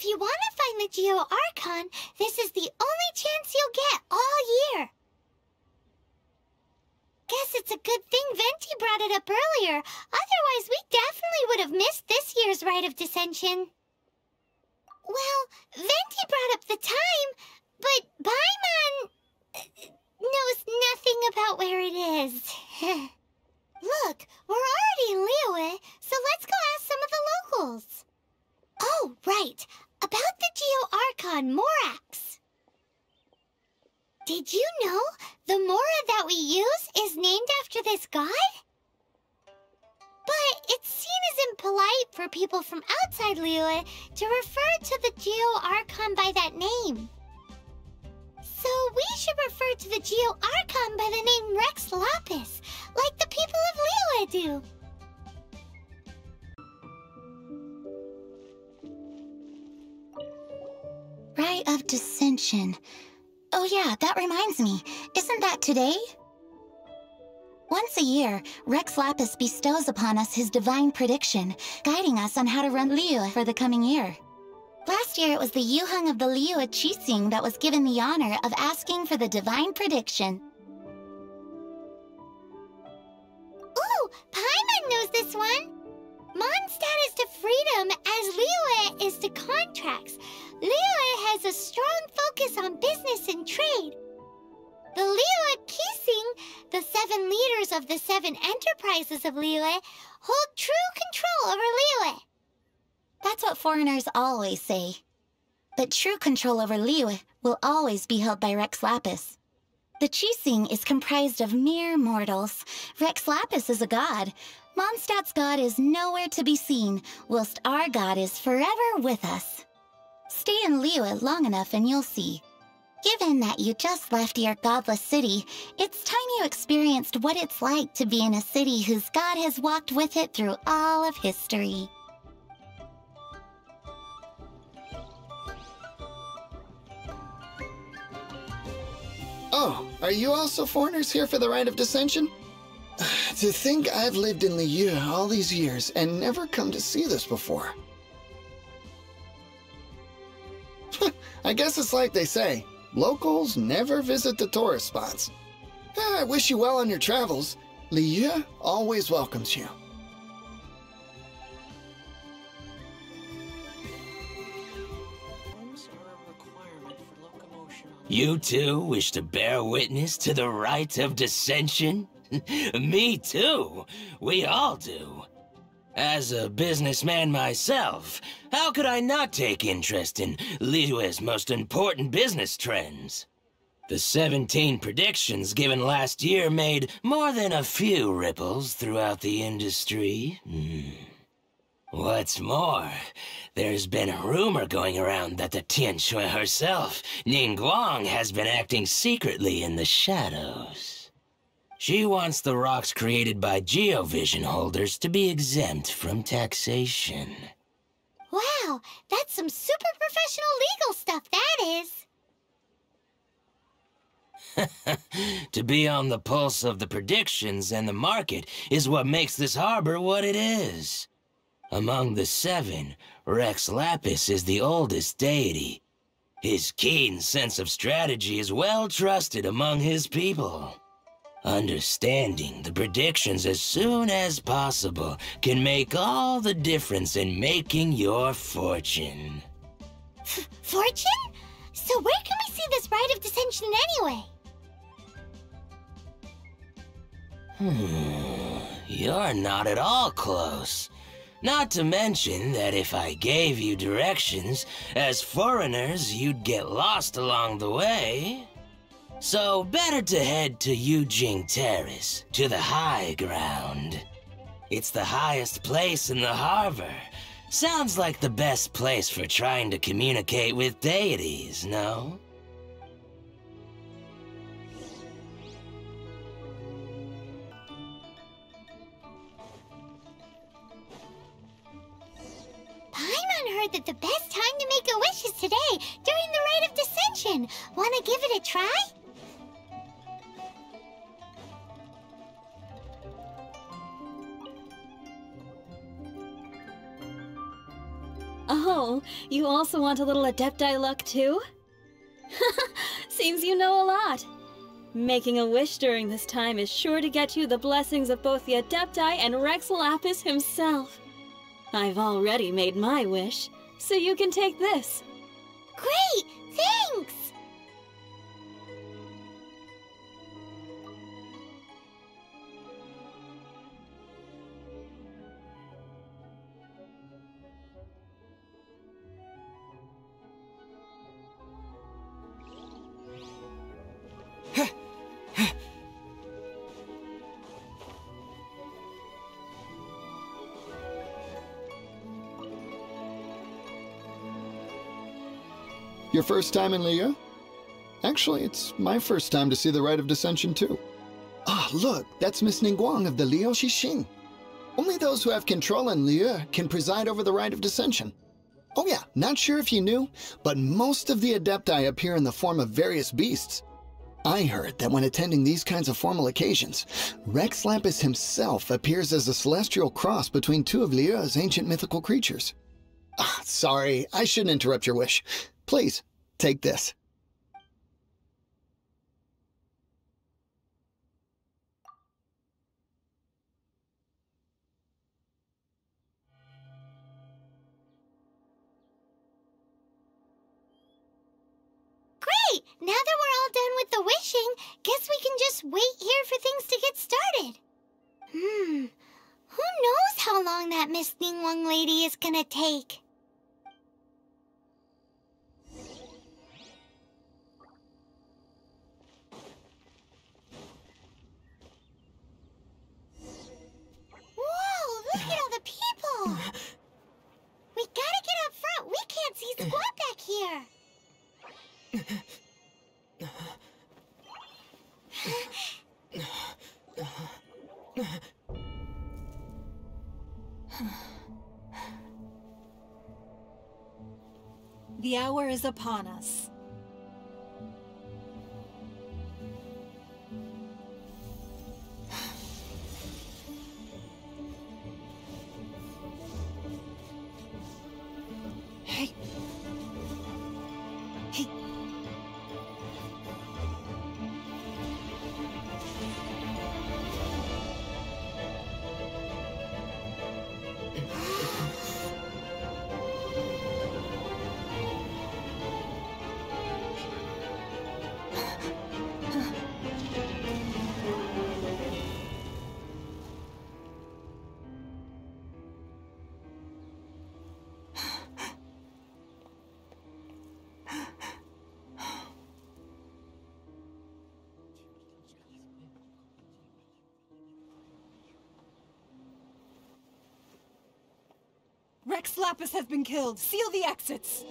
If you want to find the Geo Archon, this is the only chance you'll get all year. Guess it's a good thing Venti brought it up earlier. Otherwise, we definitely would have missed this year's Rite of Descension. Well, Venti brought up the time, but Paimon uh, knows nothing about where it is. Look, we're already in Liyue, so let's go ask some of the locals. Oh, right. About the Geo Archon Morax. Did you know the Mora that we use is named after this god? But it's seen as impolite for people from outside Liyue to refer to the Geo Archon by that name. So we should refer to the Geo Archon by the name Rex Lapis, like the people of Liyue do. Rite of Descension. Oh yeah, that reminds me. Isn't that today? Once a year, Rex Lapis bestows upon us his divine prediction, guiding us on how to run Liyue for the coming year. Last year, it was the Yuheng of the Liyue Qixing that was given the honor of asking for the divine prediction. Ooh, Paimon knows this one! Mondstadt is to freedom as Liyue is to contracts. Liyue has a strong focus on business and trade. The Liyue Qixing, the seven leaders of the seven enterprises of Liyue, hold true control over Liyue. That's what foreigners always say. But true control over Liyue will always be held by Rex Lapis. The Qixing is comprised of mere mortals. Rex Lapis is a god. Mondstadt's god is nowhere to be seen, whilst our god is forever with us. Stay in Liyue long enough and you'll see. Given that you just left your godless city, it's time you experienced what it's like to be in a city whose god has walked with it through all of history. Oh, are you also foreigners here for the Rite of Descension? to think I've lived in Liyue all these years and never come to see this before. I guess it's like they say, locals never visit the tourist spots. Eh, I wish you well on your travels. Liyue always welcomes you. You too wish to bear witness to the rite of descension? Me too. We all do. As a businessman myself, how could I not take interest in Liyue's most important business trends? The 17 predictions given last year made more than a few ripples throughout the industry. Hmm. What's more, there's been a rumor going around that the Tianquan herself, Ningguang, has been acting secretly in the shadows. She wants the rocks created by Geovision holders to be exempt from taxation. Wow, that's some super professional legal stuff, that is. to be on the pulse of the predictions and the market is what makes this harbor what it is. Among the seven, Rex Lapis is the oldest deity. His keen sense of strategy is well trusted among his people. Understanding the predictions as soon as possible can make all the difference in making your fortune. F fortune? So where can we see this Rite of Descension anyway? Hmm, you're not at all close. Not to mention that if I gave you directions, as foreigners, you'd get lost along the way. So better to head to Yujing Terrace, to the high ground. It's the highest place in the harbor. Sounds like the best place for trying to communicate with deities, no? Paimon heard that the best time to make a wish is today, during the Rite of Descension. Wanna give it a try? Oh, you also want a little Adepti luck too? Seems you know a lot. Making a wish during this time is sure to get you the blessings of both the Adepti and Rex Lapis himself. I've already made my wish, so you can take this. Great! Thanks! Your first time in Liyue? Actually, it's my first time to see the Rite of Descension, too. Ah, look, that's Miss Ningguang of the Liyue Qixing. Only those who have control in Liyue can preside over the Rite of Descension. Oh yeah, not sure if you knew, but most of the Adepti appear in the form of various beasts. I heard that when attending these kinds of formal occasions, Rex Lapis himself appears as a celestial cross between two of Liyue's ancient mythical creatures. Ah, sorry, I shouldn't interrupt your wish. Please, take this. Great! Now that we're all done with the wishing, guess we can just wait here for things to get started. Hmm. Who knows how long that Miss Ningguang lady is gonna take? We gotta get up front. We can't see squat back here. The hour is upon us. Rex Lapis has been killed. Seal the exits.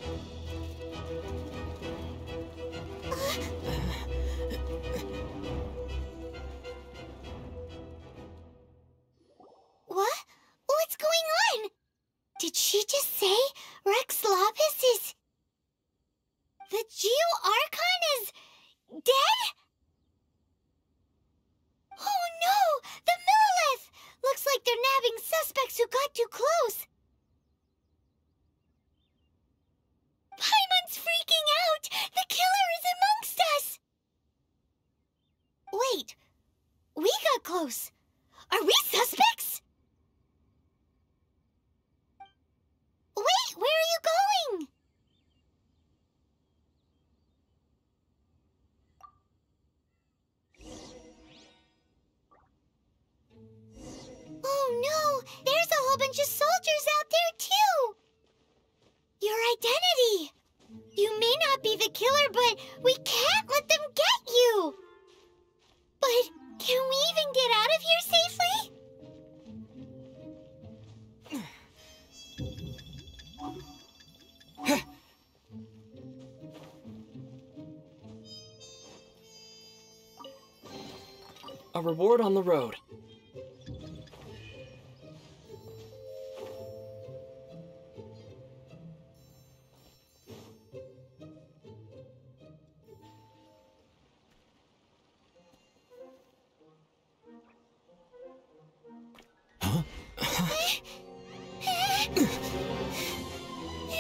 reward on the road.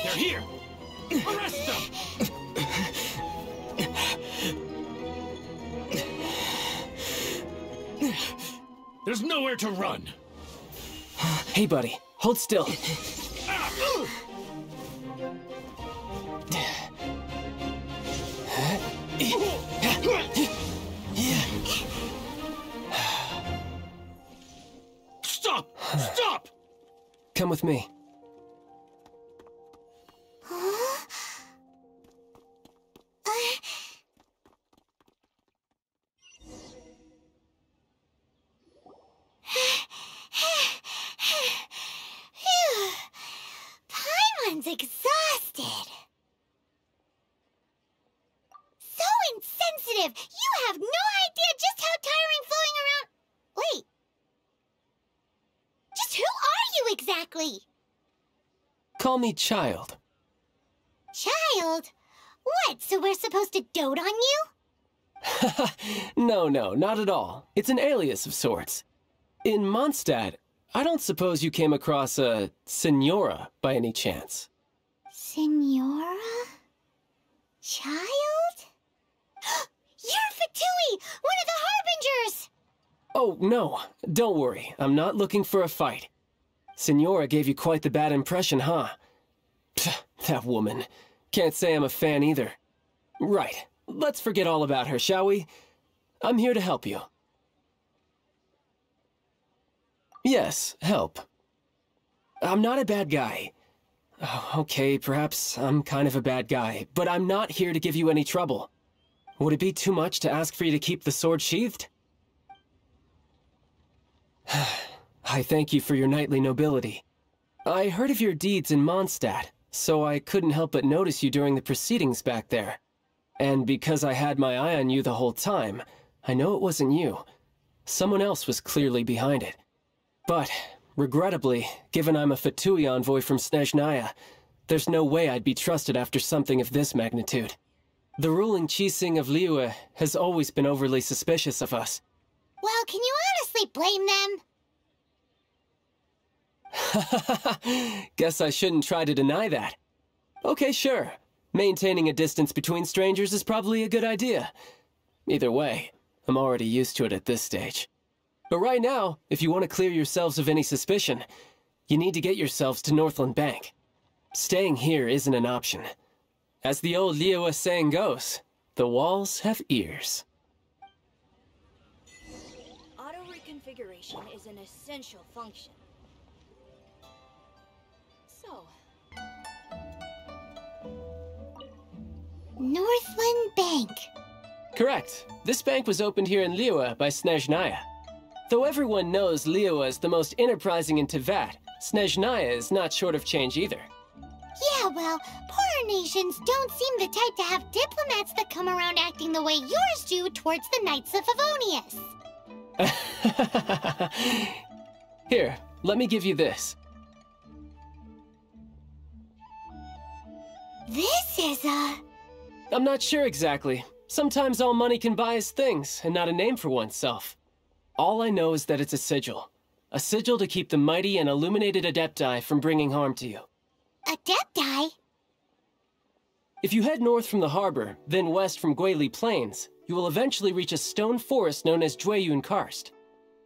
They're here! Nowhere to run! Hey, buddy, hold still. Stop! Stop! Come with me. Call me Childe. Childe? What, so we're supposed to dote on you? no, no, not at all. It's an alias of sorts. In Mondstadt, I don't suppose you came across a Signora by any chance. Signora? Childe? You're Fatui, one of the Harbingers! Oh, no, don't worry. I'm not looking for a fight. Signora gave you quite the bad impression, huh? Pff, that woman. Can't say I'm a fan either. Right, let's forget all about her, shall we? I'm here to help you. Yes, help. I'm not a bad guy. Oh, okay, perhaps I'm kind of a bad guy, but I'm not here to give you any trouble. Would it be too much to ask for you to keep the sword sheathed? I thank you for your knightly nobility. I heard of your deeds in Mondstadt, so I couldn't help but notice you during the proceedings back there. And because I had my eye on you the whole time, I know it wasn't you. Someone else was clearly behind it. But, regrettably, given I'm a Fatui envoy from Snezhnaya, there's no way I'd be trusted after something of this magnitude. The ruling Qixing of Liyue has always been overly suspicious of us. Well, can you honestly blame them? Guess I shouldn't try to deny that. Okay, sure. Maintaining a distance between strangers is probably a good idea. Either way, I'm already used to it at this stage. But right now, if you want to clear yourselves of any suspicion, you need to get yourselves to Northland Bank. Staying here isn't an option. As the old Liyue saying goes, the walls have ears. Auto reconfiguration is an essential function. Northland Bank. Correct. This bank was opened here in Liyue by Snezhnaya. Though everyone knows Liyue is the most enterprising in Teyvat, Snezhnaya is not short of change either. Yeah, well, poorer nations don't seem the type to have diplomats that come around acting the way yours do towards the Knights of Favonius. Here, let me give you this. This is a... I'm not sure exactly. Sometimes all money can buy is things, and not a name for oneself. All I know is that it's a sigil. A sigil to keep the mighty and illuminated Adepti from bringing harm to you. Adepti? If you head north from the harbor, then west from Guili Plains, you will eventually reach a stone forest known as Jueyun Karst.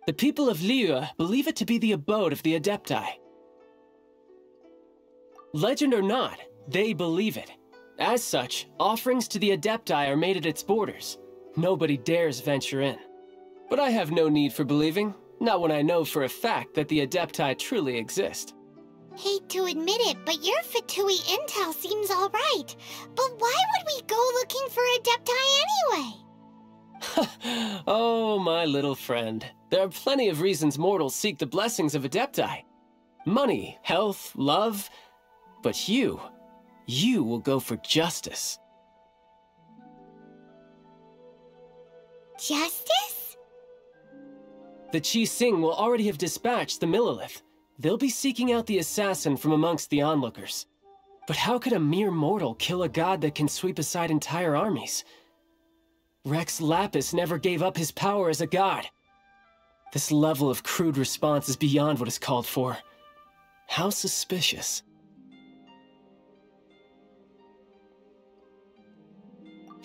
The people of Liyue believe it to be the abode of the Adepti. Legend or not, they believe it. As such, offerings to the Adepti are made at its borders. Nobody dares venture in. But I have no need for believing, not when I know for a fact that the Adepti truly exist. Hate to admit it, but your Fatui intel seems alright. But why would we go looking for Adepti anyway? oh, my little friend. There are plenty of reasons mortals seek the blessings of Adepti. Money, health, love. But you, you will go for justice. Justice? The Qixing will already have dispatched the Millelith. They'll be seeking out the assassin from amongst the onlookers. But how could a mere mortal kill a god that can sweep aside entire armies? Rex Lapis never gave up his power as a god. This level of crude response is beyond what is called for. How suspicious.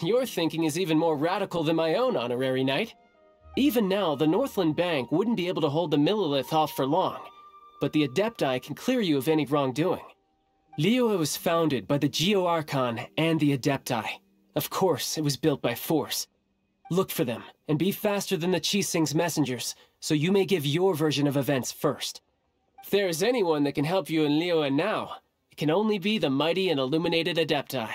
Your thinking is even more radical than my own, Honorary Knight. Even now, the Northland Bank wouldn't be able to hold the Millelith off for long, but the Adepti can clear you of any wrongdoing. Liyue was founded by the Geoarchon and the Adepti. Of course, it was built by force. Look for them, and be faster than the Qixing's messengers, so you may give your version of events first. If there is anyone that can help you in Liyue now, it can only be the mighty and illuminated Adepti.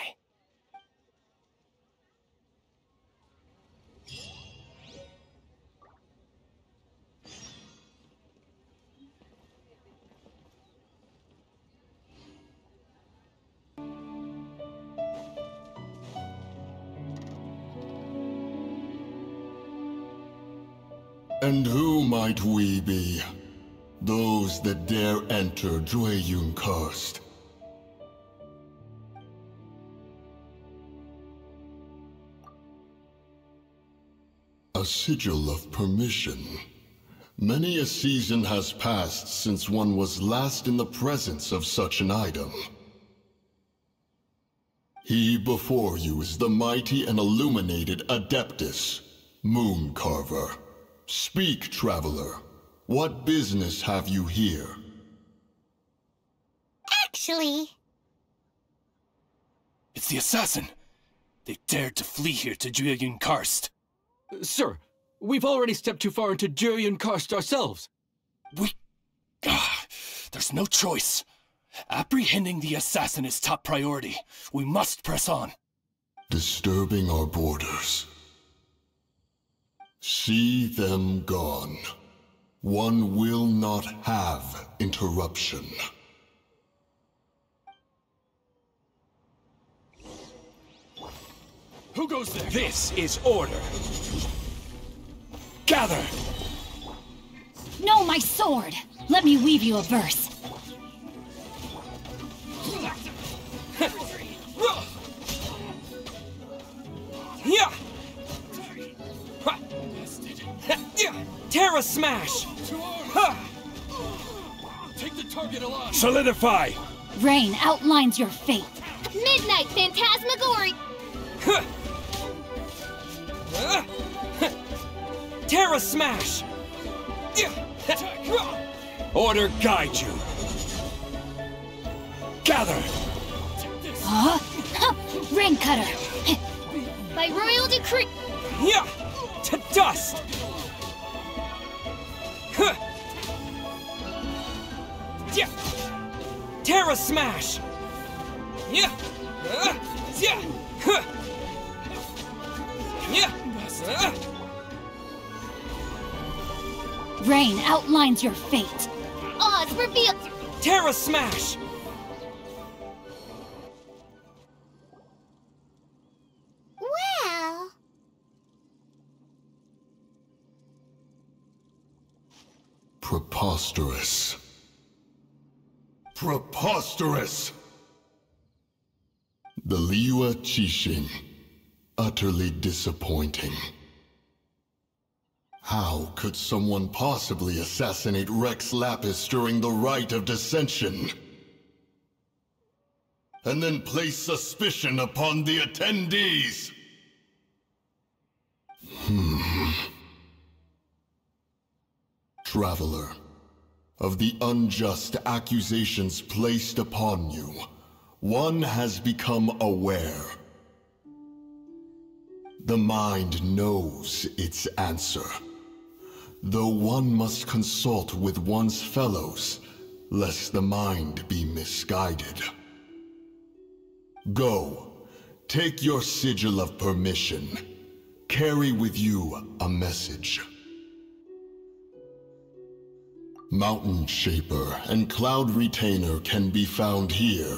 And who might we be? Those that dare enter Jueyun Karst. A sigil of permission. Many a season has passed since one was last in the presence of such an item. He before you is the mighty and illuminated Adeptus, Moon Carver. Speak, traveler. What business have you here? Actually, It's the assassin. They dared to flee here to Jueyun Karst. Sir, we've already stepped too far into Jueyun Karst ourselves. We... Ah, there's no choice. Apprehending the assassin is top priority. We must press on. Disturbing our borders. See them gone. One will not have interruption. Who goes there? This is order. Gather! No, my sword! Let me weave you a verse. Yeah. Terra Smash! Take the target alive! Solidify! Rain outlines your fate. Midnight Phantasmagoria! Terra Smash! Order guide you. Gather! Huh? Huh, Rain cutter. By royal decree! Yeah! To dust! Huh. Yeah! Terra Smash! Yeah! Uh, yeah! Huh. Yeah! Uh. Rain outlines your fate. Oz revealed! Terra Smash! Preposterous. Preposterous! The Liyue Qixing. Utterly disappointing. How could someone possibly assassinate Rex Lapis during the Rite of Descension? And then place suspicion upon the attendees? Hmm. Traveler, of the unjust accusations placed upon you, one has become aware. The mind knows its answer, though one must consult with one's fellows, lest the mind be misguided. Go, take your sigil of permission. Carry with you a message. Mountain Shaper and Cloud Retainer can be found here.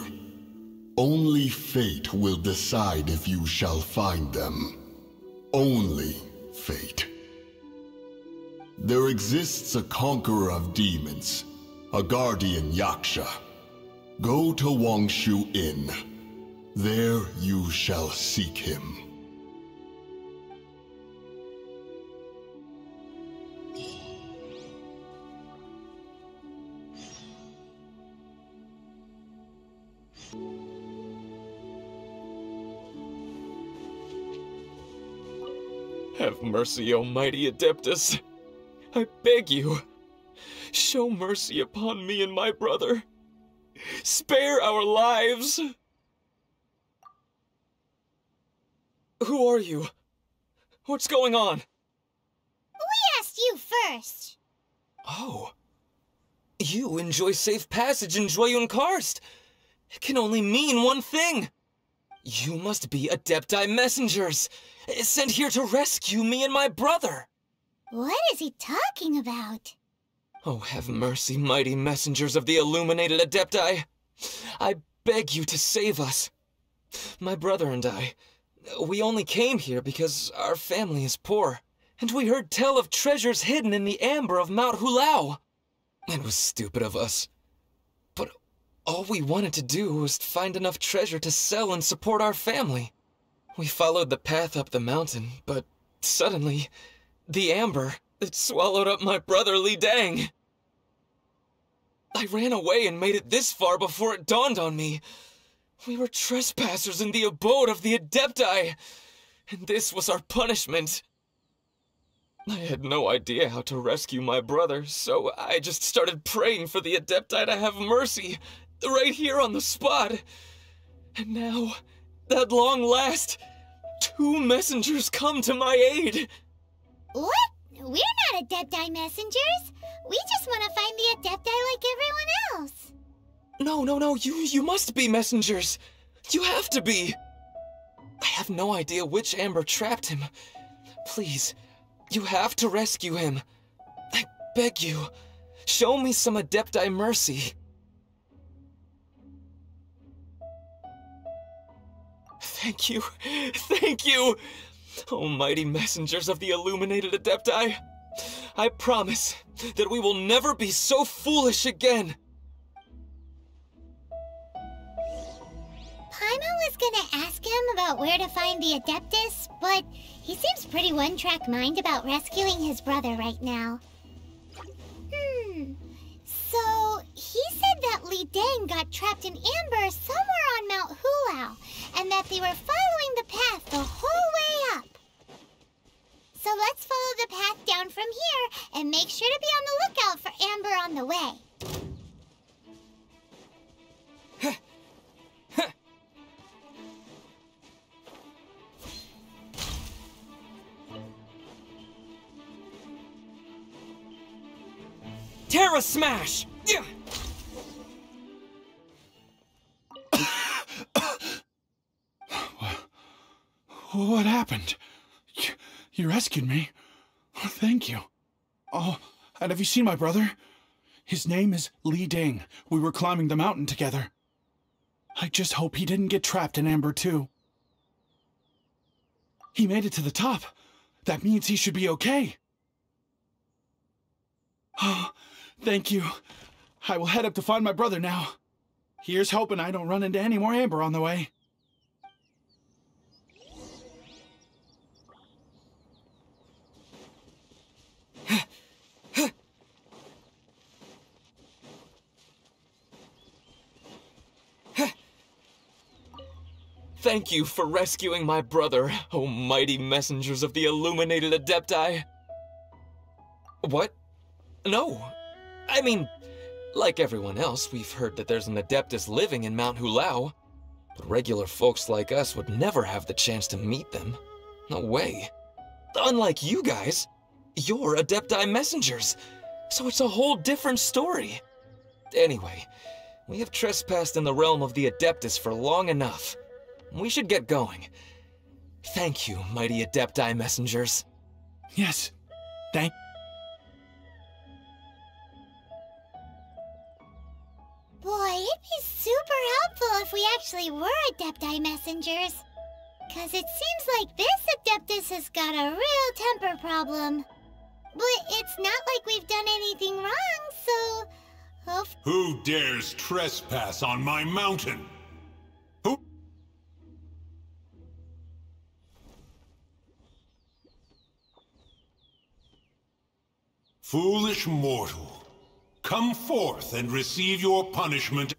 Only fate will decide if you shall find them. Only fate. There exists a conqueror of demons, a guardian Yaksha. Go to Wangshu Inn. There you shall seek him. Have mercy, almighty Adeptus. I beg you, show mercy upon me and my brother. Spare our lives! Who are you? What's going on? We asked you first. Oh. You enjoy safe passage in Jueyun Karst. It can only mean one thing. You must be Adepti messengers, sent here to rescue me and my brother. What is he talking about? Oh, have mercy, mighty messengers of the illuminated Adepti. I beg you to save us. My brother and I, we only came here because our family is poor, and we heard tell of treasures hidden in the amber of Mount Hulao. It was stupid of us. All we wanted to do was find enough treasure to sell and support our family. We followed the path up the mountain, but suddenly, the amber, it swallowed up my brother Li Dang. I ran away and made it this far before it dawned on me. We were trespassers in the abode of the Adepti, and this was our punishment. I had no idea how to rescue my brother, so I just started praying for the Adepti to have mercy, right here on the spot. And now, at long last, two messengers come to my aid. What? We're not Adepti messengers. We just want to find the Adepti like everyone else. No, no, no, you, you must be messengers. You have to be. I have no idea which Amber trapped him. Please, you have to rescue him. I beg you, show me some Adepti mercy. Thank you, thank you, almighty messengers of the illuminated Adepti. I promise that we will never be so foolish again. Paimon was gonna ask him about where to find the Adeptus, but he seems pretty one-track mind about rescuing his brother right now. That Li Dang got trapped in amber somewhere on Mount Hulao, and that they were following the path the whole way up. So let's follow the path down from here and make sure to be on the lookout for Amber on the way. Terra Smash! Oh, what happened? You, you rescued me. Oh, thank you. Oh, and have you seen my brother? His name is Li Ding. We were climbing the mountain together. I just hope he didn't get trapped in Amber too. He made it to the top. That means he should be okay. Oh, thank you. I will head up to find my brother now. Here's hoping I don't run into any more Amber on the way. Thank you for rescuing my brother, O mighty messengers of the illuminated Adepti. What? No. I mean, like everyone else, we've heard that there's an Adeptus living in Mount Hulao. But regular folks like us would never have the chance to meet them. No way. Unlike you guys, you're Adepti messengers, so it's a whole different story. Anyway, we have trespassed in the realm of the Adeptus for long enough. We should get going. Thank you, mighty Adepti messengers. Yes, thank Boy, it'd be super helpful if we actually were Adepti messengers. Cause it seems like this Adeptus has got a real temper problem. But it's not like we've done anything wrong, so... Of Who dares trespass on my mountain? Foolish mortal, come forth and receive your punishment.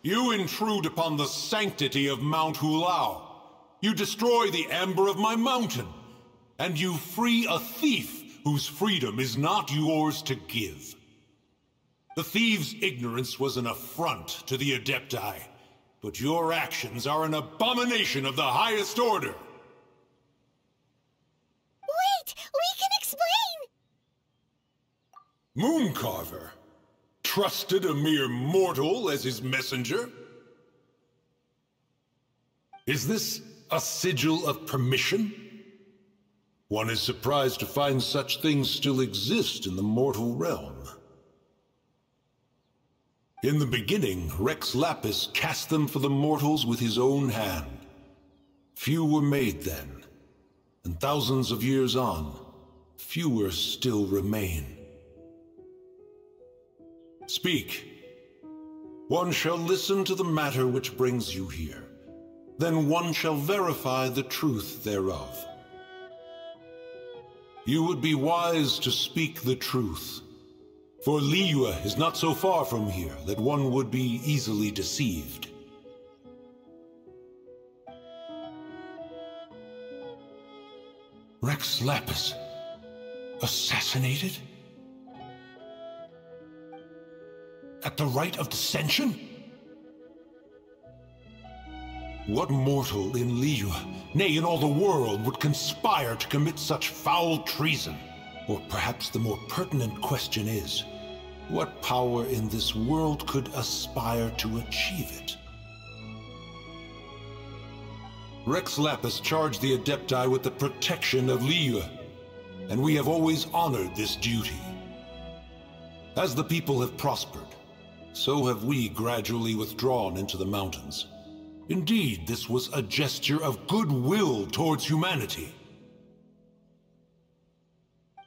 You intrude upon the sanctity of Mount Hulao. You destroy the amber of my mountain. And you free a thief whose freedom is not yours to give. The thief's ignorance was an affront to the Adepti, but your actions are an abomination of the highest order. Wait! We can explain! Mooncarver trusted a mere mortal as his messenger? Is this a sigil of permission? One is surprised to find such things still exist in the mortal realm. In the beginning, Rex Lapis cast them for the mortals with his own hand. Few were made then, and thousands of years on, fewer still remain. Speak. One shall listen to the matter which brings you here. Then one shall verify the truth thereof. You would be wise to speak the truth. For Liyue is not so far from here that one would be easily deceived. Rex Lapis. Assassinated? At the rite of descension? What mortal in Liyue, nay in all the world, would conspire to commit such foul treason? Or perhaps the more pertinent question is, what power in this world could aspire to achieve it? Rex Lapis charged the Adepti with the protection of Liyue, and we have always honored this duty. As the people have prospered, so have we gradually withdrawn into the mountains. Indeed, this was a gesture of goodwill towards humanity.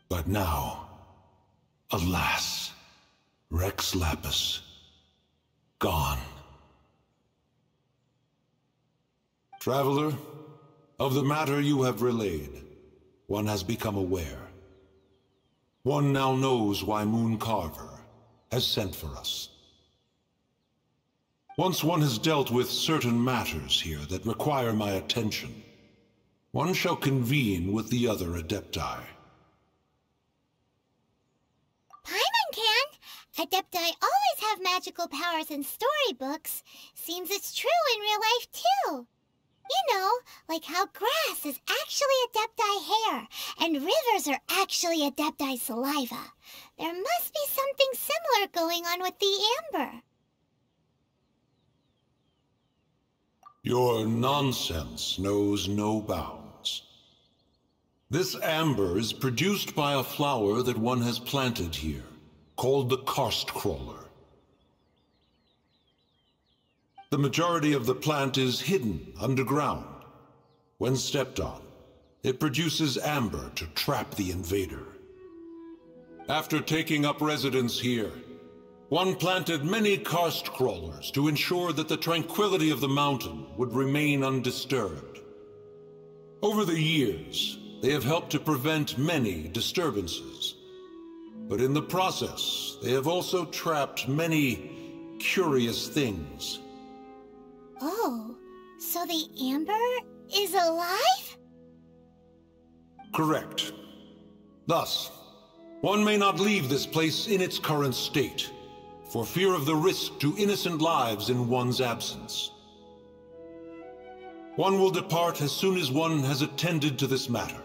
But now, alas, Rex Lapis, gone. Traveler, of the matter you have relayed, one has become aware. One now knows why Moon Carver has sent for us. Once one has dealt with certain matters here that require my attention, one shall convene with the other Adepti. Adepti always have magical powers in storybooks. Seems it's true in real life, too. You know, like how grass is actually Adepti hair, and rivers are actually Adepti saliva. There must be something similar going on with the amber. Your nonsense knows no bounds. This amber is produced by a flower that one has planted here, called the karst crawler. The majority of the plant is hidden underground. When stepped on, it produces amber to trap the invader. After taking up residence here, one planted many karst crawlers to ensure that the tranquility of the mountain would remain undisturbed. Over the years, they have helped to prevent many disturbances. But in the process, they have also trapped many curious things. Oh, so the amber is alive? Correct. Thus, one may not leave this place in its current state for fear of the risk to innocent lives in one's absence. One will depart as soon as one has attended to this matter.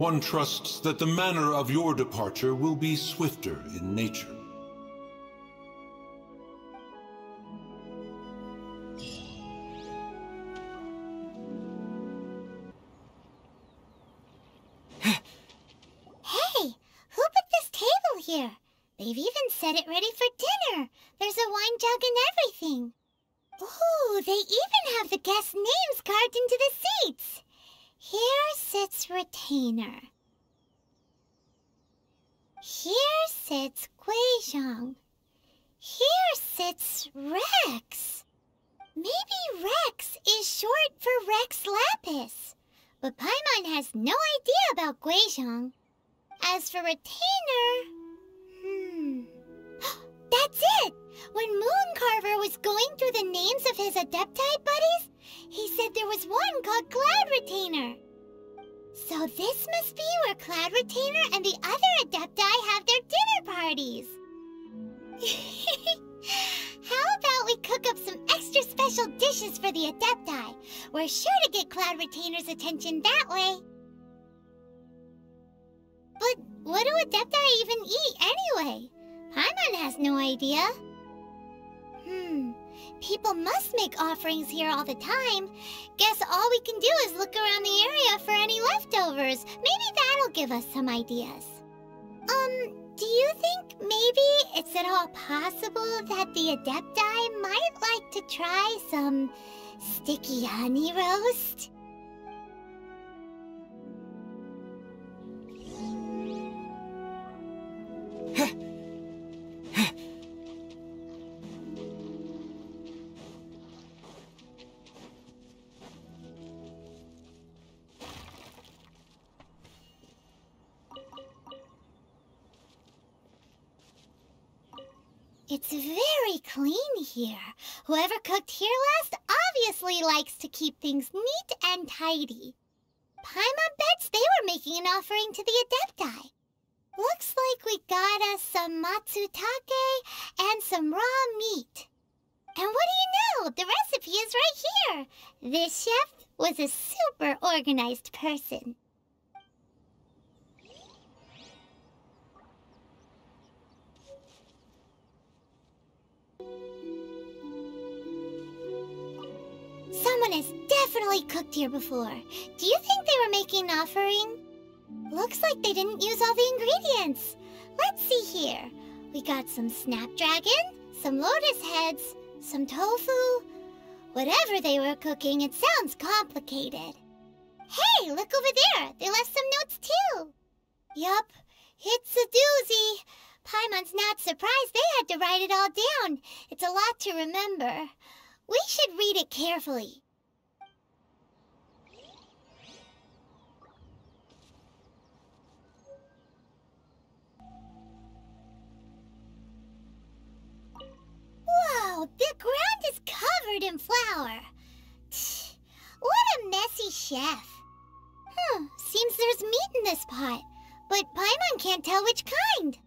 One trusts that the manner of your departure will be swifter in nature. Hey, who put this table here? They've even set it ready for dinner. There's a wine jug and everything. Ooh, they even have the guests' names carved into the seats. Here sits Retainer. Here sits Guizhong. Here sits Rex. Maybe Rex is short for Rex Lapis. But Paimon has no idea about Guizhong. As for Retainer... Hmm... That's it! When Mooncarver was going through the names of his Adepti buddies, he said there was one called Cloud Retainer. So this must be where Cloud Retainer and the other Adepti have their dinner parties. How about we cook up some extra special dishes for the Adepti? We're sure to get Cloud Retainer's attention that way. But what do Adepti even eat anyway? Paimon has no idea. Hmm, people must make offerings here all the time. Guess all we can do is look around the area for any leftovers. Maybe that'll give us some ideas. Um, do you think maybe it's at all possible that the Adepti might like to try some sticky honey roast? Here. Whoever cooked here last obviously likes to keep things neat and tidy. Paimon bets they were making an offering to the Adepti. Looks like we got us some matsutake and some raw meat. And what do you know? The recipe is right here. This chef was a super organized person. Definitely cooked here before. Do you think they were making an offering? Looks like they didn't use all the ingredients. Let's see here. We got some snapdragon, some lotus heads, some tofu. Whatever they were cooking, it sounds complicated. Hey, look over there. They left some notes too. Yup, it's a doozy. Paimon's not surprised they had to write it all down. It's a lot to remember. We should read it carefully. Whoa, the ground is covered in flour. What a messy chef. Hmm, seems there's meat in this pot, but Paimon can't tell which kind.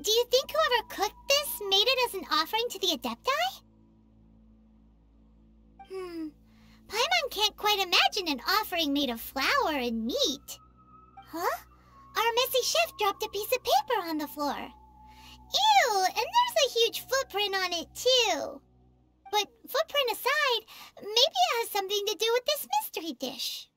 Do you think whoever cooked this made it as an offering to the Adepti? Hmm. Paimon can't quite imagine an offering made of flour and meat. Huh? Our messy chef dropped a piece of paper on the floor. Ew, and there's a huge footprint on it, too. But footprint aside, maybe it has something to do with this mystery dish.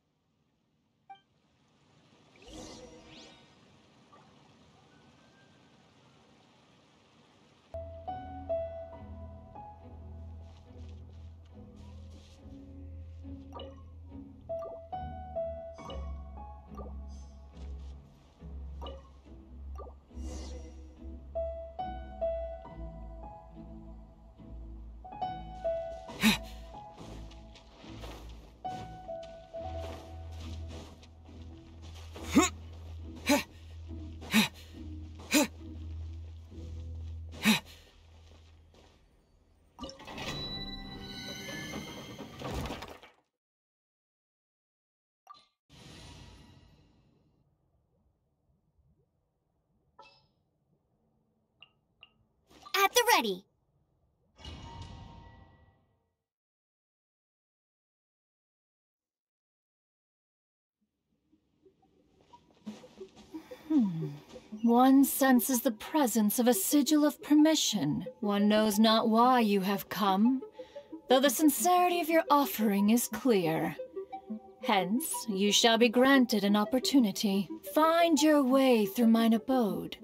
The ready. Hmm. One senses the presence of a sigil of permission. One knows not why you have come, though the sincerity of your offering is clear. Hence, you shall be granted an opportunity. Find your way through mine abode,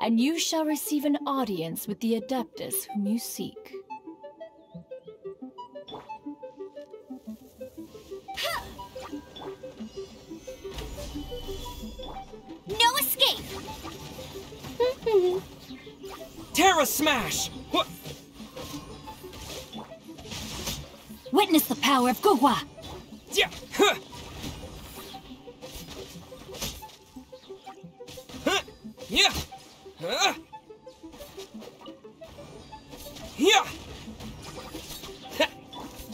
and you shall receive an audience with the Adeptus whom you seek. No escape! Terra Smash! What? Witness the power of Guhua! Yeah! Huh. Huh. Yeah! Yeah.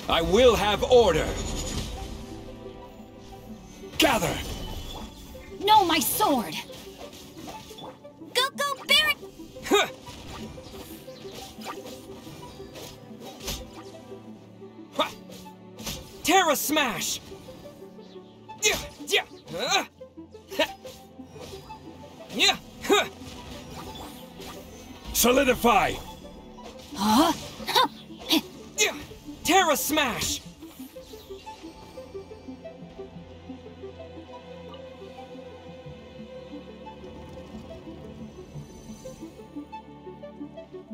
I will have order. Gather. No, my sword. Go, go, Barret. Huh. Terra Smash. Yeah, yeah. Huh? Solidify! Huh? Yeah. Terra Smash!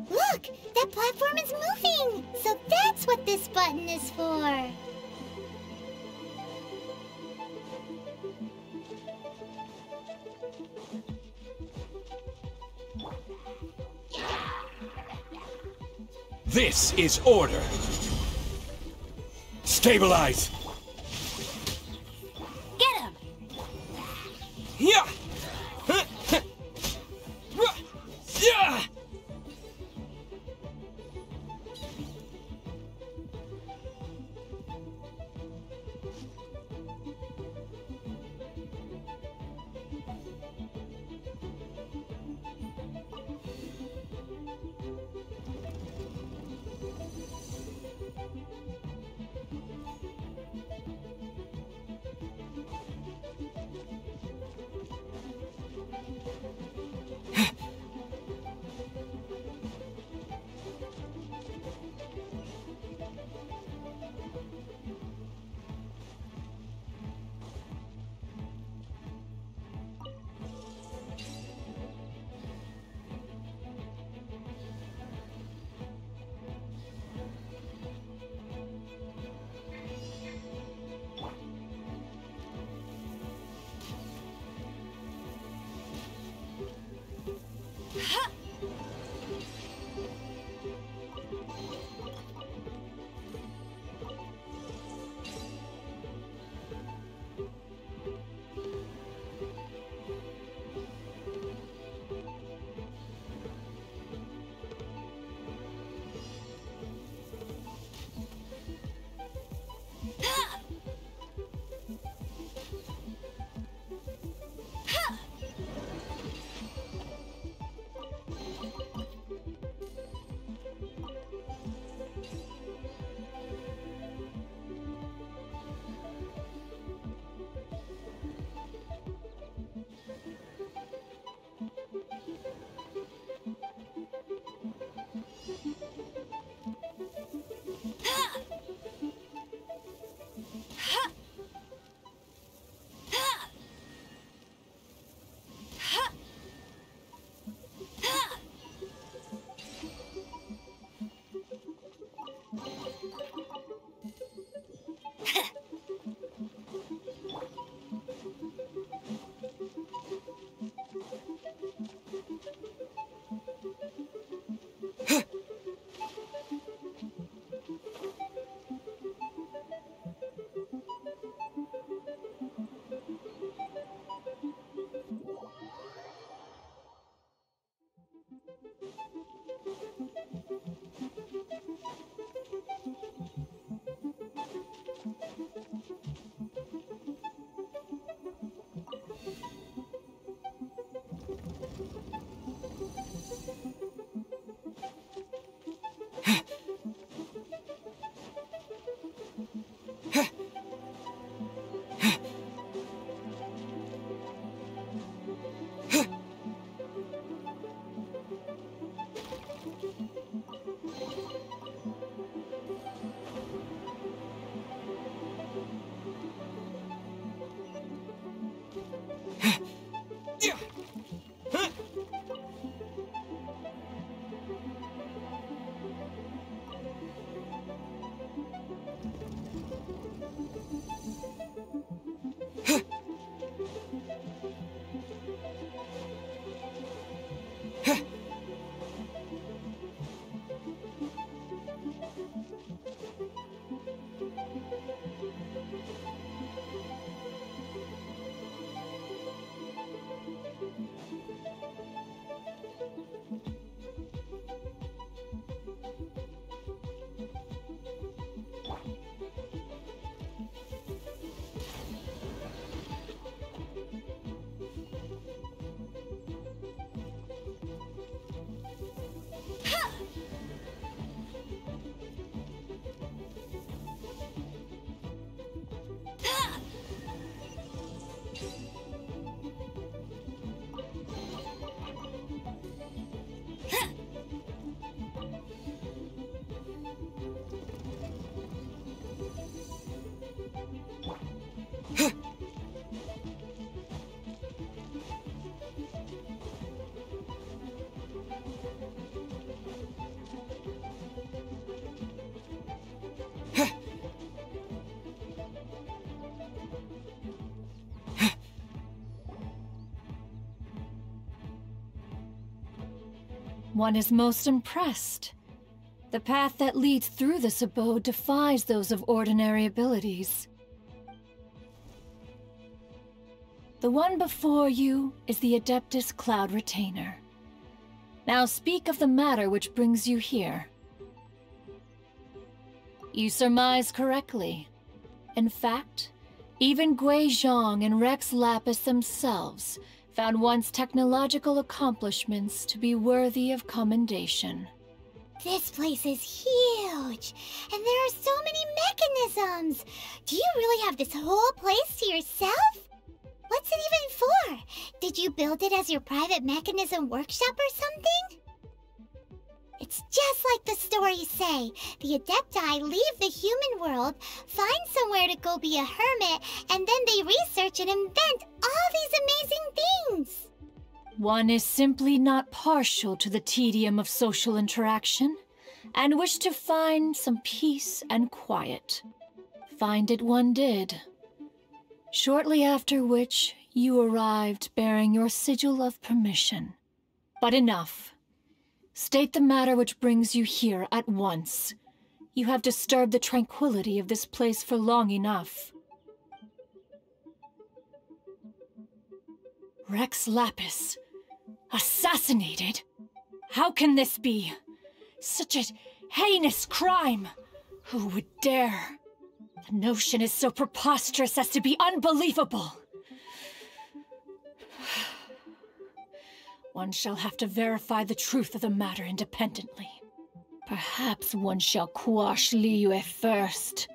Look, that platform is moving! So that's what this button is for. This is order. Stabilize. One is most impressed. The path that leads through this abode defies those of ordinary abilities. The one before you is the Adeptus Cloud Retainer. Now speak of the matter which brings you here. You surmise correctly. In fact, even Guizhong and Rex Lapis themselves found one's technological accomplishments to be worthy of commendation. This place is huge, and there are so many mechanisms. Do you really have this whole place to yourself? What's it even for? Did you build it as your private mechanism workshop or something? It's just like the stories say. The Adepti leave the human world, find somewhere to go be a hermit, and then they research and invent all these amazing things. One is simply not partial to the tedium of social interaction, and wished to find some peace and quiet. Find it one did. Shortly after which, you arrived bearing your sigil of permission. But enough. State the matter which brings you here at once. You have disturbed the tranquility of this place for long enough. Rex Lapis. Assassinated? How can this be? Such a heinous crime! Who would dare? The notion is so preposterous as to be unbelievable. One shall have to verify the truth of the matter independently. Perhaps one shall quash Liyue first,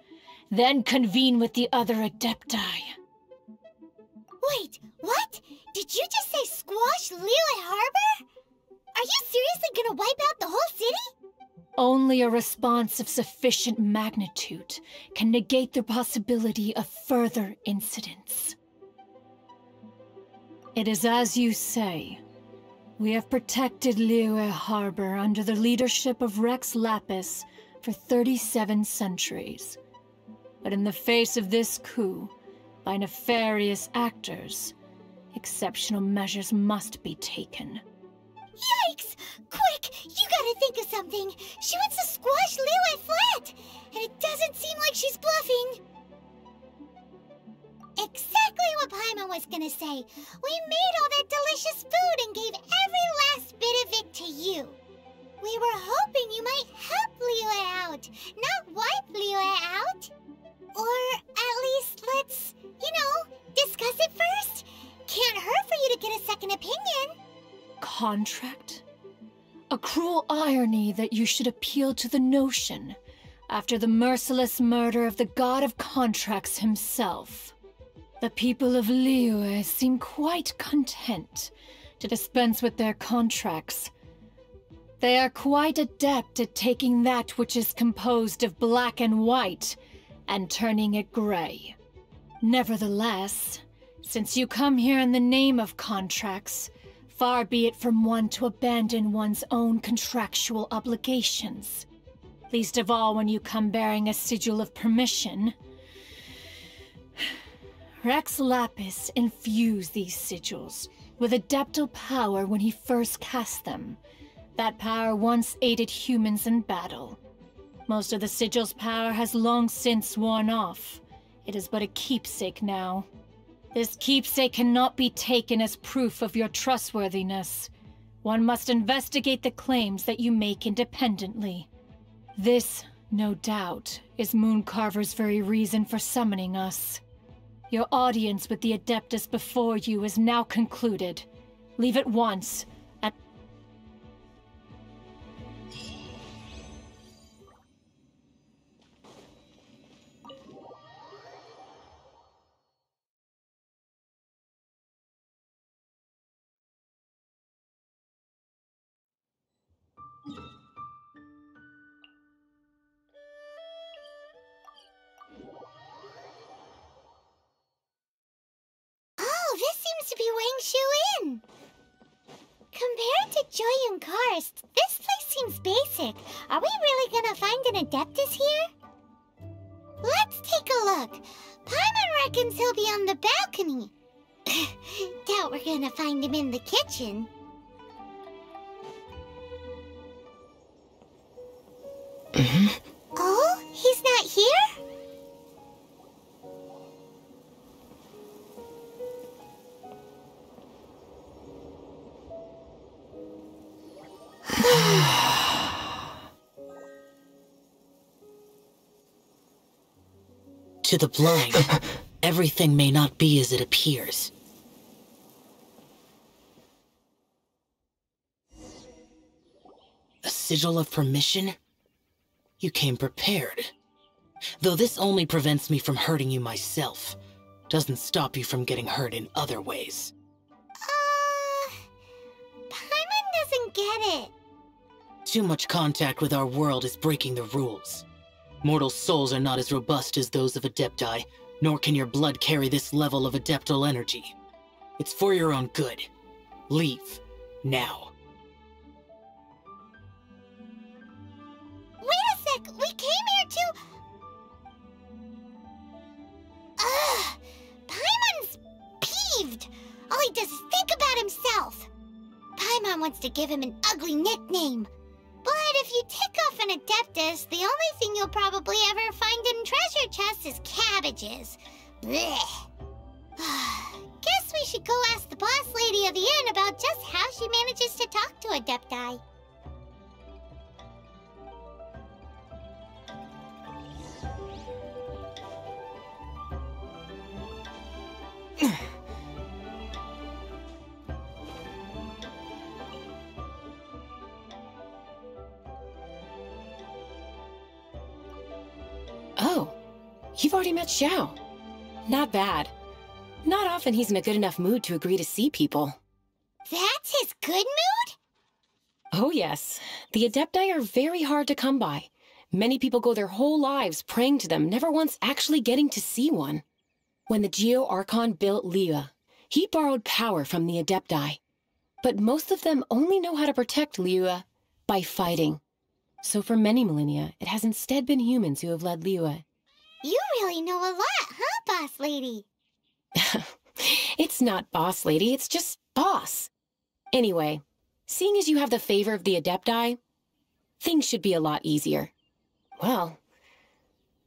then convene with the other Adepti. Wait, what? Did you just say squash Liyue Harbor? Are you seriously gonna wipe out the whole city? Only a response of sufficient magnitude can negate the possibility of further incidents. It is as you say. We have protected Liyue Harbor under the leadership of Rex Lapis for 37 centuries. But in the face of this coup, by nefarious actors, exceptional measures must be taken. Yikes! Quick, you gotta think of something. She wants to squash Liyue flat, and it doesn't seem like she's bluffing. Exactly what Paimon was gonna say. We made all that delicious food and gave every last bit of it to you. We were hoping you might help Liyue out, not wipe Liyue out. Or at least let's, you know, discuss it first. Can't hurt for you to get a second opinion. Contract? A cruel irony that you should appeal to the notion after the merciless murder of the god of contracts himself. The people of Liyue seem quite content to dispense with their contracts. They are quite adept at taking that which is composed of black and white and turning it gray. Nevertheless, since you come here in the name of contracts, far be it from one to abandon one's own contractual obligations. Least of all when you come bearing a sigil of permission. Rex Lapis infused these sigils with adeptal power when he first cast them. That power once aided humans in battle. Most of the sigil's power has long since worn off. It is but a keepsake now. This keepsake cannot be taken as proof of your trustworthiness. One must investigate the claims that you make independently. This, no doubt, is Mooncarver's very reason for summoning us. Your audience with the Adeptus before you is now concluded. Leave at once. to be Wangshu Inn. Compared to Jueyun Karst, this place seems basic. Are we really gonna find an Adeptus here? Let's take a look. Paimon reckons he'll be on the balcony. Doubt we're gonna find him in the kitchen. Mm -hmm. Oh, he's not here? To the blind, everything may not be as it appears. A sigil of permission? You came prepared. Though this only prevents me from hurting you myself, doesn't stop you from getting hurt in other ways. Uh, Paimon doesn't get it. Too much contact with our world is breaking the rules. Mortal souls are not as robust as those of Adepti, nor can your blood carry this level of adeptal energy. It's for your own good. Leave. Now. Wait a sec, we came here to... Ugh! Paimon's peeved! All he does is think about himself! Paimon wants to give him an ugly nickname. If you tick off an Adeptus, the only thing you'll probably ever find in treasure chests is cabbages. Blech. Guess we should go ask the boss lady of the inn about just how she manages to talk to Adepti. Oh, you've already met Xiao. Not bad. Not often he's in a good enough mood to agree to see people. That's his good mood? Oh, yes. The Adepti are very hard to come by. Many people go their whole lives praying to them, never once actually getting to see one. When the Geo Archon built Liyue, he borrowed power from the Adepti. But most of them only know how to protect Liyue by fighting. So for many millennia, it has instead been humans who have led Liyue. Know a lot, huh, boss lady? It's not boss lady, it's just boss. Anyway, seeing as you have the favor of the Adepti, things should be a lot easier. Well,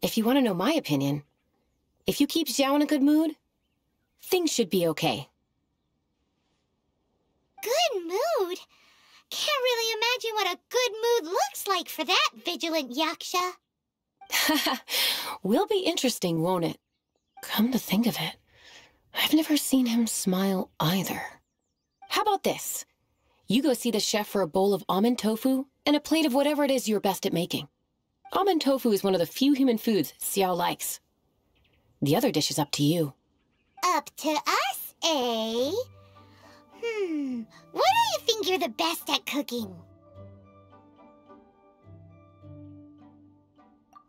if you want to know my opinion, if you keep Xiao in a good mood, things should be okay. Good mood? Can't really imagine what a good mood looks like for that vigilant Yaksha. Will be interesting, won't it? Come to think of it, I've never seen him smile either. How about this? You go see the chef for a bowl of almond tofu and a plate of whatever it is you're best at making. Almond tofu is one of the few human foods Xiao likes. The other dish is up to you. Up to us, eh? Hmm, what do you think you're the best at cooking?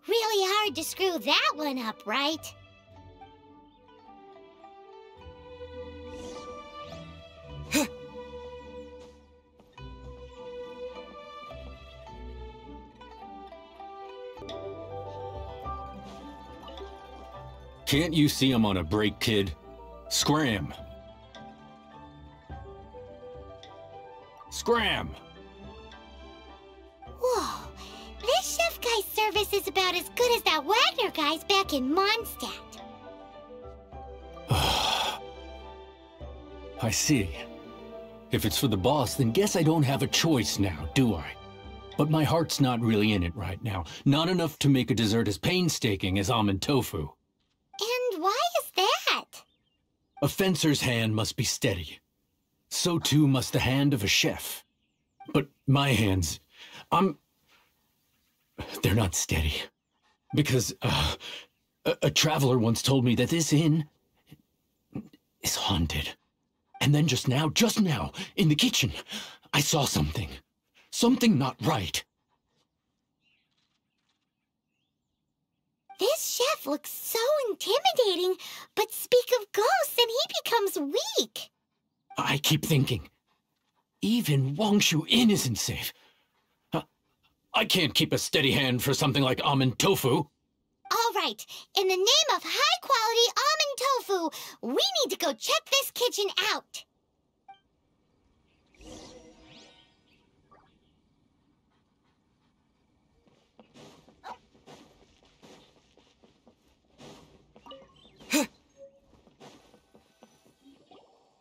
Really hard to screw that one up, right? Can't you see I'm on a break, kid? Scram! Scram! Service is about as good as that Wagner guy's back in Mondstadt. I see. If it's for the boss, then guess I don't have a choice now, do I? But my heart's not really in it right now. Not enough to make a dessert as painstaking as almond tofu. And why is that? A fencer's hand must be steady. So too must the hand of a chef. But my hands, I'm... They're not steady. Because, uh, a, a traveler once told me that this inn is haunted. And then just now, just now, in the kitchen, I saw something. Something not right. This chef looks so intimidating, but speak of ghosts and he becomes weak. I keep thinking, even Wangshu Inn isn't safe. I can't keep a steady hand for something like almond tofu. All right, in the name of high quality almond tofu, we need to go check this kitchen out.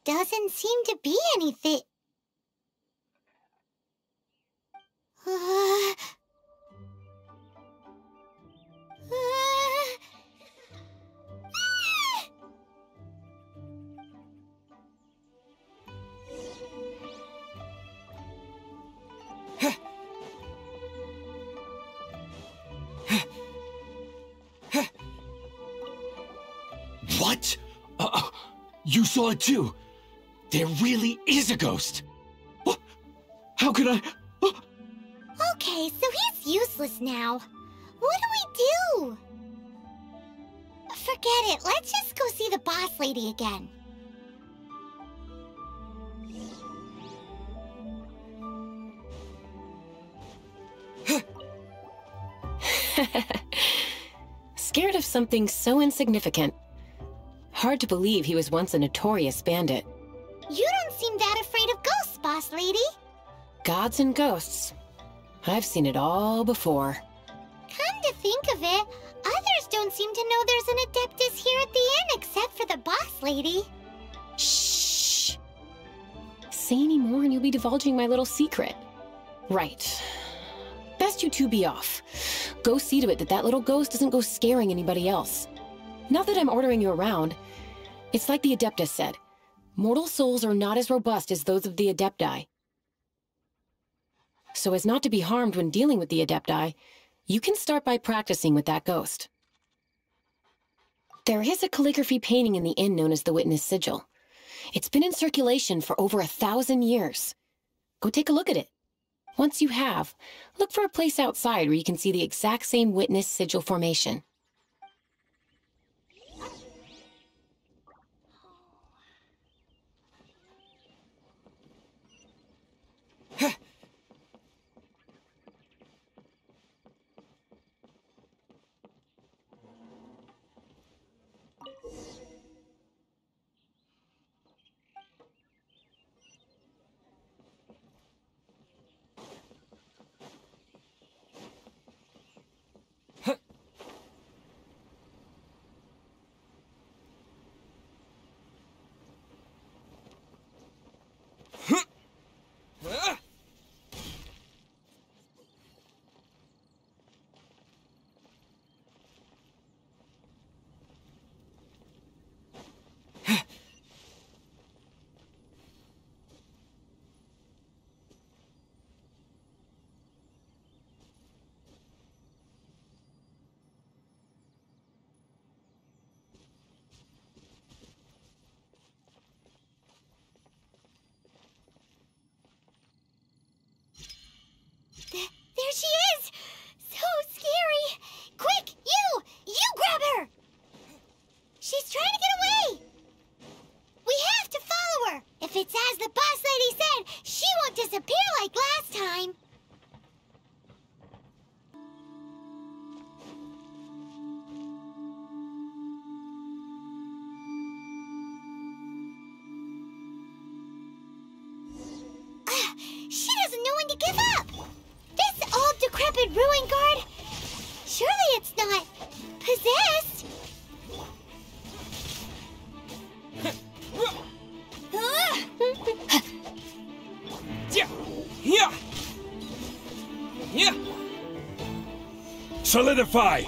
Doesn't seem to be anything. What? Uh, you saw it too? There really is a ghost! What? How could I? Okay, so he's useless now. What do we do? Forget it. Let's just go see the boss lady again. Scared of something so insignificant. Hard to believe he was once a notorious bandit. You don't seem that afraid of ghosts, boss lady. Gods and ghosts. I've seen it all before. Come to think of it, others don't seem to know there's an Adeptus here at the inn except for the boss lady. Shh. Say any more and you'll be divulging my little secret. Right. Best you two be off. Go see to it that that little ghost doesn't go scaring anybody else. Not that I'm ordering you around. It's like the Adeptus said. Mortal souls are not as robust as those of the Adepti. So as not to be harmed when dealing with the Adepti, you can start by practicing with that ghost. There is a calligraphy painting in the inn known as the Witness Sigil. It's been in circulation for over a thousand years. Go take a look at it. Once you have, look for a place outside where you can see the exact same Witness Sigil formation. Solidify!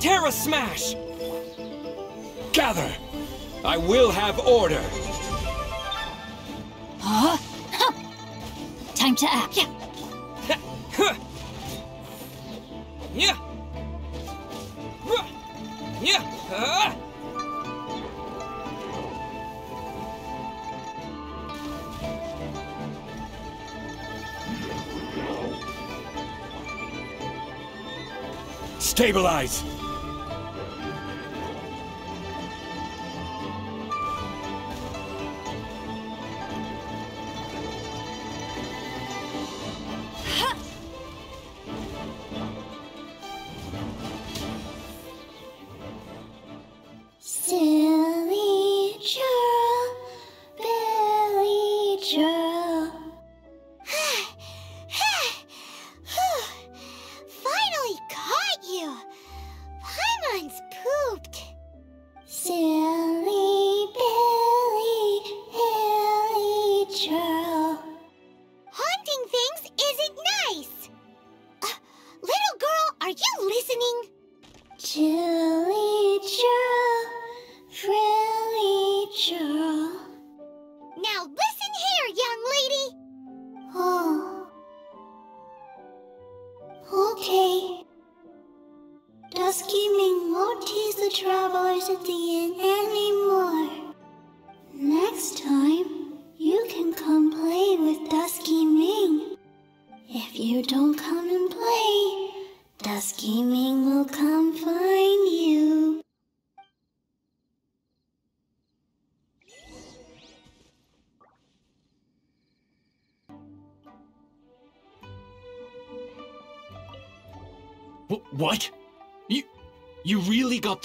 Terra Smash! Gather! I will have order! Huh? Huh. Time to act. Yeah! Yeah! Ah! Stabilize!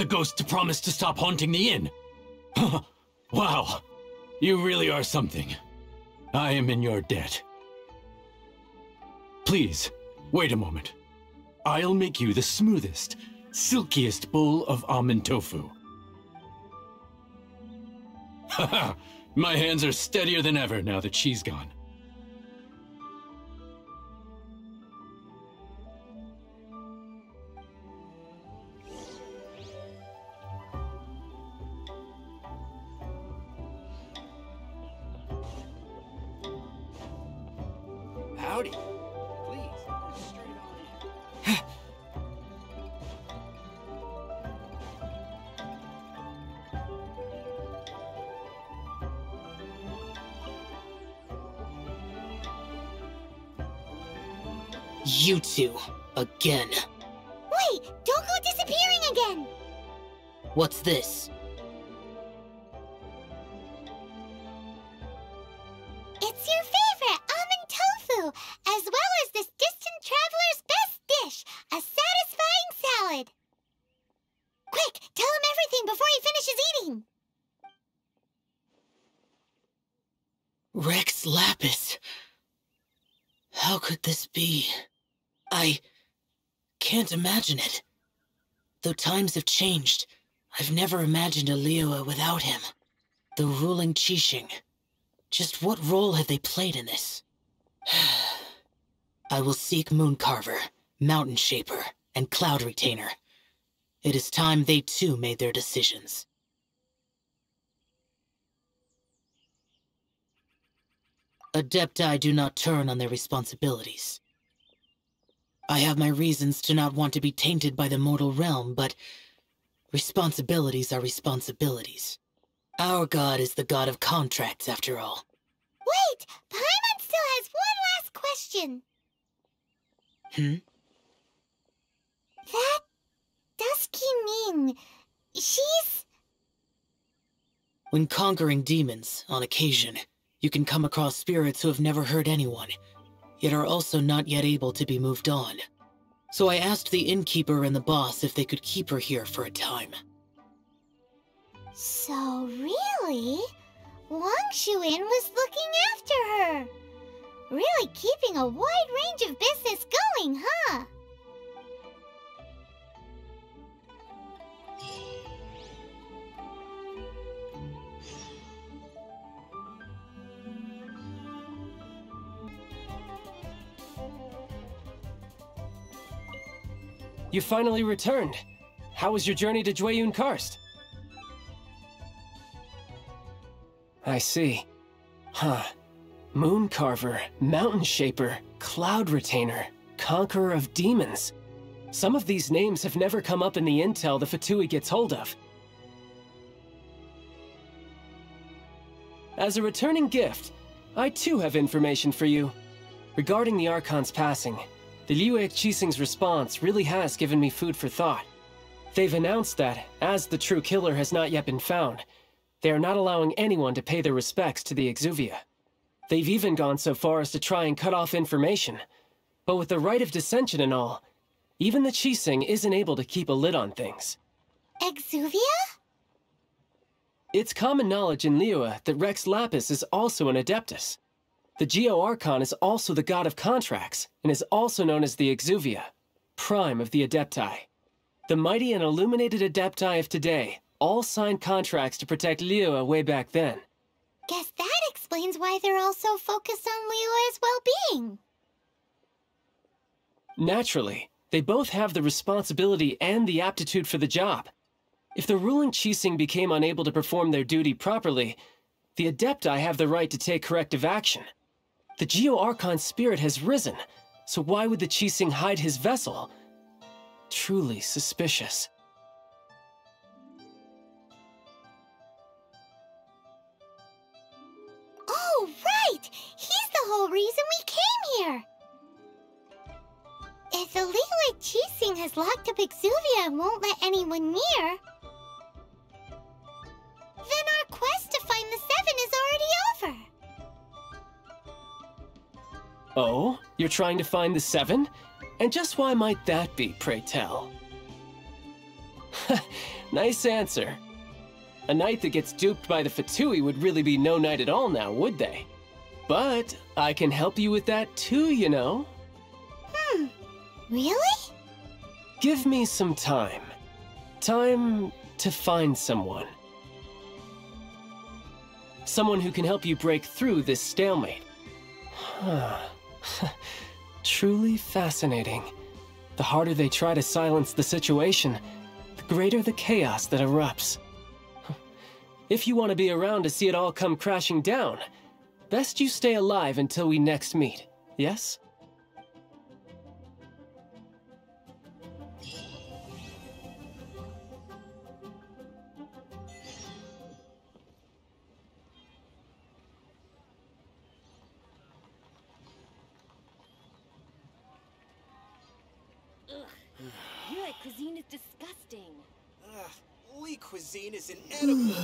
The ghost to promise to stop haunting the inn? wow, you really are something. I am in your debt. Please, wait a moment. I'll make you the smoothest, silkiest bowl of almond tofu. Haha, my hands are steadier than ever now that she's gone. Imagine it. Though times have changed, I've never imagined a Liyue without him. The ruling Qixing. Just what role have they played in this? I will seek Mooncarver, Mountain Shaper, and Cloud Retainer. It is time they too made their decisions. Adepti do not turn on their responsibilities. I have my reasons to not want to be tainted by the mortal realm, but responsibilities are responsibilities. Our god is the god of contracts, after all. Wait, Paimon still has one last question. Hmm? That Dusky Ming, she's... When conquering demons, on occasion, you can come across spirits who have never hurt anyone, yet are also not yet able to be moved on. So I asked the innkeeper and the boss if they could keep her here for a time. So really, Wangshu Inn was looking after her. Really keeping a wide range of business going, huh? You finally returned. How was your journey to Jueyun Karst? I see. Huh. Moon Carver, Mountain Shaper, Cloud Retainer, Conqueror of Demons. Some of these names have never come up in the intel the Fatui gets hold of. As a returning gift, I too have information for you. Regarding the Archon's passing, the Liyue Qixing's response really has given me food for thought. They've announced that, as the true killer has not yet been found, they are not allowing anyone to pay their respects to the Exuvia. They've even gone so far as to try and cut off information. But with the rite of descension and all, even the Qixing isn't able to keep a lid on things. Exuvia? It's common knowledge in Liyue that Rex Lapis is also an Adeptus. The Geo Archon is also the god of contracts, and is also known as the Exuvia, prime of the Adepti. The mighty and illuminated Adepti of today all signed contracts to protect Liyue way back then. Guess that explains why they're all so focused on Liyue's well-being. Naturally, They both have the responsibility and the aptitude for the job. If the ruling Qixing became unable to perform their duty properly, the Adepti have the right to take corrective action. The Geo Archon spirit has risen, so why would the Qixing hide his vessel? Truly suspicious. Oh, right! He's the whole reason we came here! If the Liyue Qixing has locked up Exuvia and won't let anyone near, then our quest to find the Seven is already over. Oh, you're trying to find the Seven? And just why might that be, pray tell? nice answer. A knight that gets duped by the Fatui would really be no knight at all now, would they? But I can help you with that too, you know. Hmm, really? Give me some time. Time to find someone. Someone who can help you break through this stalemate. Truly fascinating. The harder they try to silence the situation, the greater the chaos that erupts. If you want to be around to see it all come crashing down, best you stay alive until we next meet, yes? Cuisine is inedible.